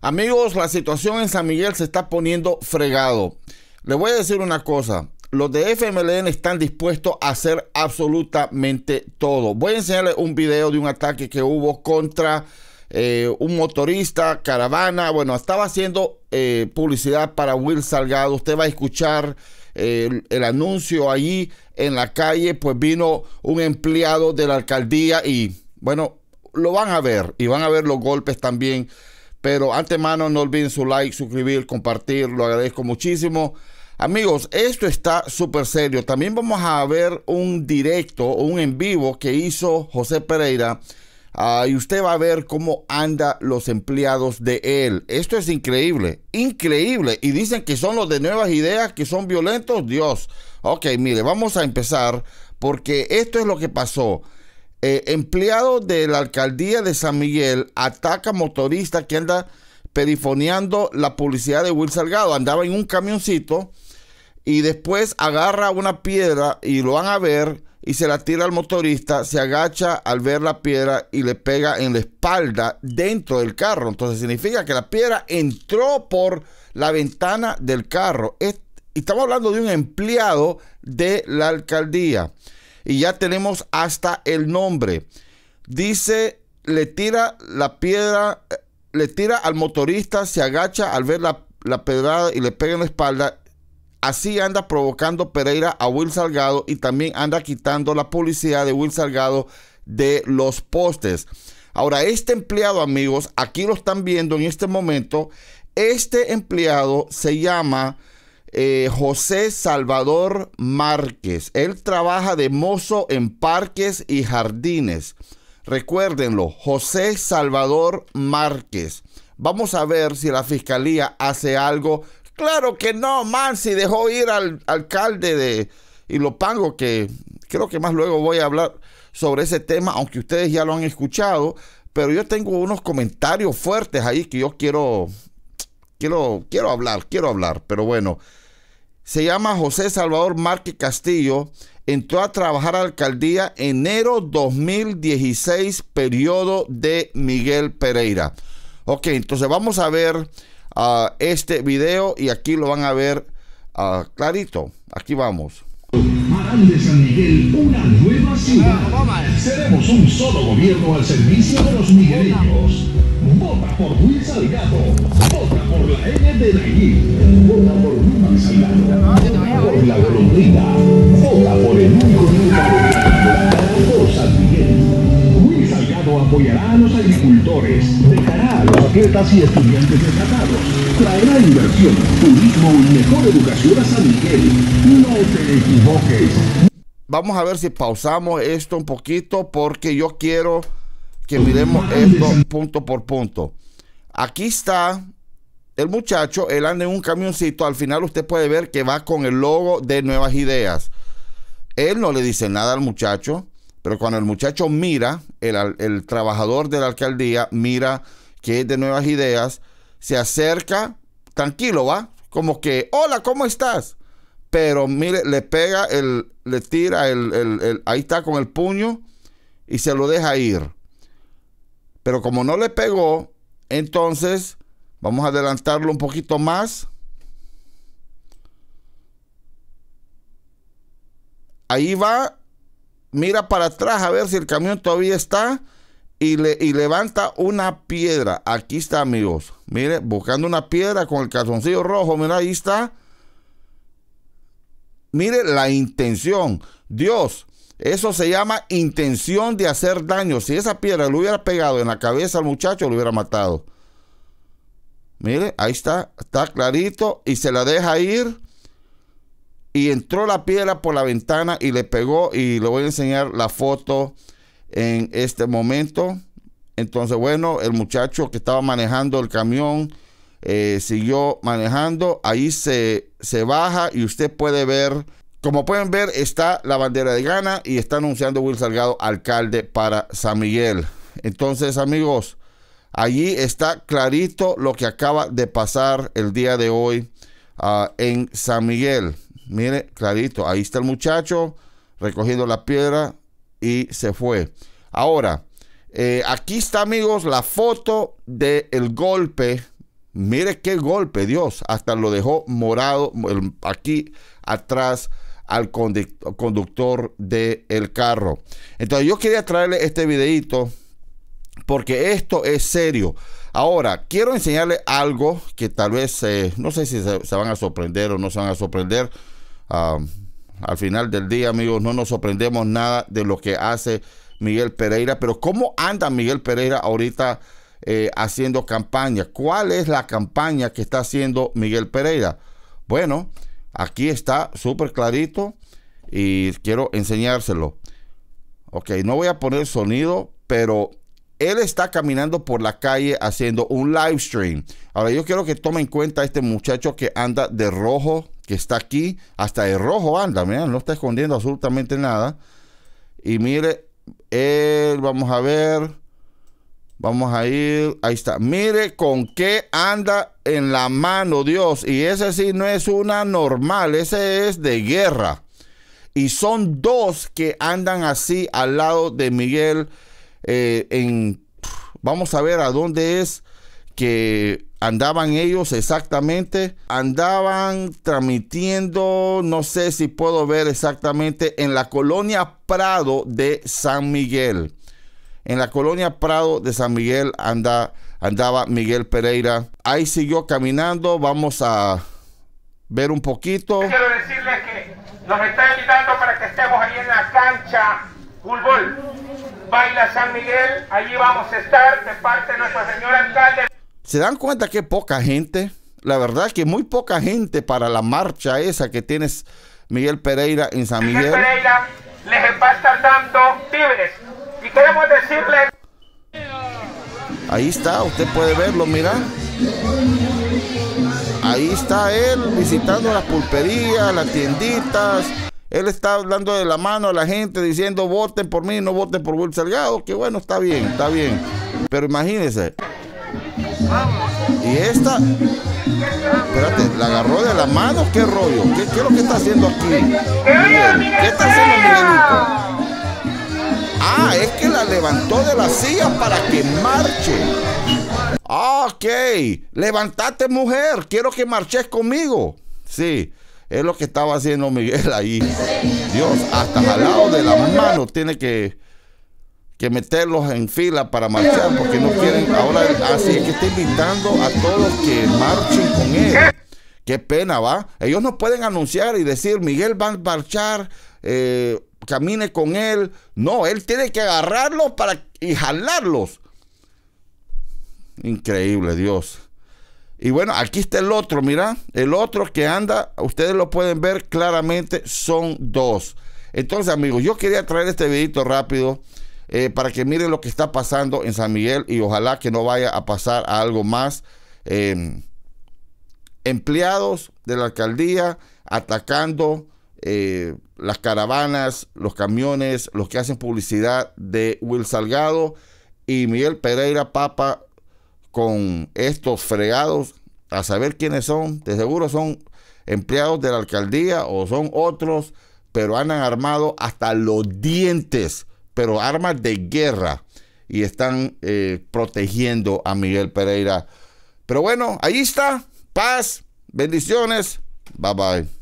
Amigos, la situación en San Miguel se está poniendo fregado. Le voy a decir una cosa. Los de FMLN están dispuestos a hacer absolutamente todo. Voy a enseñarles un video de un ataque que hubo contra eh, un motorista, caravana. Bueno, estaba haciendo eh, publicidad para Will Salgado. Usted va a escuchar eh, el, anuncio allí en la calle. Pues vino un empleado de la alcaldía y, bueno, lo van a ver y van a ver los golpes también pero antemano no olviden su like, suscribir, compartir, lo agradezco muchísimo. Amigos, esto está súper serio. También vamos a ver un directo, un en vivo que hizo José Pereira. Ah, y usted va a ver cómo anda los empleados de él. Esto es increíble, increíble. Y dicen que son los de nuevas ideas, que son violentos. Dios. Ok, mire, vamos a empezar porque esto es lo que pasó. Eh, empleado de la alcaldía de San Miguel ataca motorista que anda perifoneando la publicidad de Will Salgado. Andaba en un camioncito y después agarra una piedra y lo van a ver y se la tira al motorista, se agacha al ver la piedra y le pega en la espalda dentro del carro. Entonces significa que la piedra entró por la ventana del carro. estamos hablando de un empleado de la alcaldía y ya tenemos hasta el nombre. Dice, le tira la piedra, le tira al motorista, se agacha al ver la, la pedrada y le pega en la espalda. Así anda provocando Pereira a Will Salgado y también anda quitando la publicidad de Will Salgado de los postes. Ahora, este empleado, amigos, aquí lo están viendo en este momento. Este empleado se llama eh, José Salvador Márquez. Él trabaja de mozo en parques y jardines. Recuérdenlo, José Salvador Márquez. Vamos a ver si la fiscalía hace algo. Claro que no, man, si dejó ir al alcalde de Ilopango, que creo que más luego voy a hablar sobre ese tema, aunque ustedes ya lo han escuchado, pero yo tengo unos comentarios fuertes ahí que yo quiero quiero quiero hablar, quiero hablar, pero bueno, se llama José Salvador Márquez Castillo, entró a trabajar a la alcaldía enero 2016, periodo de Miguel Pereira. Ok, entonces vamos a ver uh, este video y aquí lo van a ver uh, clarito. Aquí vamos. Seremos un solo gobierno al servicio de los migueleños. Vota por Luis Salgado. Vota por la N de Nayib. Vota por Luis Salgado. Por la golondrina. Vota por el único por San Miguel. Luis Salgado apoyará a los agricultores. Dejará a los atletas y estudiantes tratados. Traerá inversión, turismo y mejor educación a San Miguel. No te equivoques. Vamos a ver si pausamos esto un poquito porque yo quiero que miremos esto punto por punto. Aquí está el muchacho, él anda en un camioncito, al final usted puede ver que va con el logo de Nuevas Ideas. Él no le dice nada al muchacho, pero cuando el muchacho mira, el, trabajador de la alcaldía mira que es de Nuevas Ideas, se acerca, tranquilo, va, como que, hola, ¿cómo estás? Pero mire, le pega, el, le tira, el, el, ahí está con el puño y se lo deja ir. Pero como no le pegó, entonces vamos a adelantarlo un poquito más. Ahí va, mira para atrás a ver si el camión todavía está y, le, y levanta una piedra. Aquí está, amigos. Mire, buscando una piedra con el calzoncillo rojo. Mira, ahí está. Mire la intención. Dios eso se llama intención de hacer daño. Si esa piedra le hubiera pegado en la cabeza al muchacho, lo hubiera matado. Mire, ahí está, está clarito y se la deja ir. Y entró la piedra por la ventana y le pegó y le voy a enseñar la foto en este momento. Entonces, bueno, el muchacho que estaba manejando el camión eh, siguió manejando. Ahí se, se baja y usted puede ver como pueden ver, está la bandera de Ghana y está anunciando Will Salgado alcalde para San Miguel. Entonces, amigos, allí está clarito lo que acaba de pasar el día de hoy ah, en San Miguel. Mire, clarito, ahí está el muchacho recogiendo la piedra y se fue. Ahora, eh, aquí está, amigos, la foto del golpe. Mire qué golpe, Dios. Hasta lo dejó morado aquí atrás al conductor del carro. Entonces yo quería traerle este videito porque esto es serio. Ahora, quiero enseñarle algo que tal vez, eh, no sé si se, van a sorprender o no se van a sorprender. al final del día, amigos, no nos sorprendemos nada de lo que hace Miguel Pereira, pero ¿cómo anda Miguel Pereira ahorita eh, haciendo campaña? ¿Cuál es la campaña que está haciendo Miguel Pereira? Bueno, aquí está súper clarito y quiero enseñárselo. Ok, no voy a poner sonido, pero él está caminando por la calle haciendo un live stream. Ahora yo quiero que tome en cuenta a este muchacho que anda de rojo, que está aquí, hasta de rojo anda, mira, no está escondiendo absolutamente nada. Y mire, él, vamos a ver, vamos a ir, ahí está. Mire con qué anda en la mano Dios. Y ese sí no es una normal, ese es de guerra. Y son dos que andan así al lado de Miguel eh, vamos a ver a dónde es que andaban ellos exactamente. Andaban transmitiendo, no sé si puedo ver exactamente, en la colonia Prado de San Miguel. En la colonia Prado de San Miguel anda, andaba Miguel Pereira. Ahí siguió caminando. Vamos a ver un poquito. Quiero decirles que nos está invitando para que estemos ahí en la cancha fútbol Baila San Miguel, allí vamos a estar de parte de nuestro señor alcalde. ¿Se dan cuenta que poca gente? La verdad que muy poca gente para la marcha esa que tienes Miguel Pereira en San Miguel. Miguel Pereira les va a estar dando. Y queremos decirle... Ahí está, usted puede verlo, mira. Ahí está él visitando las pulperías, las tienditas, él está hablando de la mano a la gente diciendo voten por mí, no voten por Will Salgado. Que bueno, está bien, está bien. Pero imagínense. Y esta. Espérate, la agarró de la mano. ¿Qué rollo? ¿Qué, qué es lo que está haciendo aquí? ¿Qué está haciendo Miguelito? Ah, es que la levantó de la silla para que marche. Ok, levantate mujer, quiero que marches conmigo. Sí. Es lo que estaba haciendo Miguel ahí. Dios, hasta jalado de la mano tiene que, que meterlos en fila para marchar porque no quieren. Ahora, así es que está invitando a todos que marchen con él. Qué pena, ¿va? Ellos no pueden anunciar y decir, Miguel va a marchar, eh, camine con él. No, él tiene que agarrarlos para, y jalarlos. Increíble, Dios. Y bueno, aquí está el otro, mira, el otro que anda, ustedes lo pueden ver claramente, son dos. Entonces, amigos, yo quería traer este videito rápido eh, para que miren lo que está pasando en San Miguel y ojalá que no vaya a pasar a algo más. Em, empleados de la alcaldía atacando eh, las caravanas, los camiones, los que hacen publicidad de Will Salgado y Miguel Pereira Papa con estos fregados, a saber quiénes son, de seguro son empleados de la alcaldía o son otros, pero han armado hasta los dientes, pero armas de guerra y están eh, protegiendo a Miguel Pereira. Pero bueno, ahí está, paz, bendiciones, bye bye.